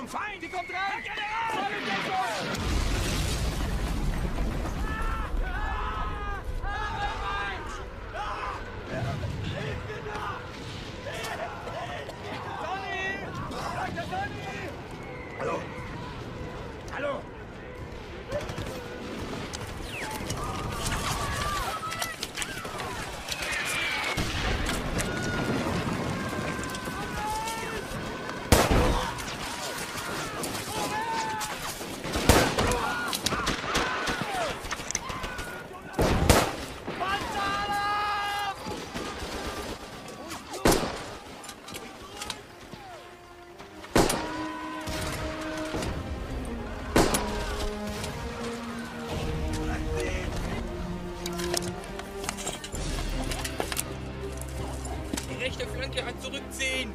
1000 Meter vorm Feind! Die kommt rein! Rechte Flanke an zurückziehen!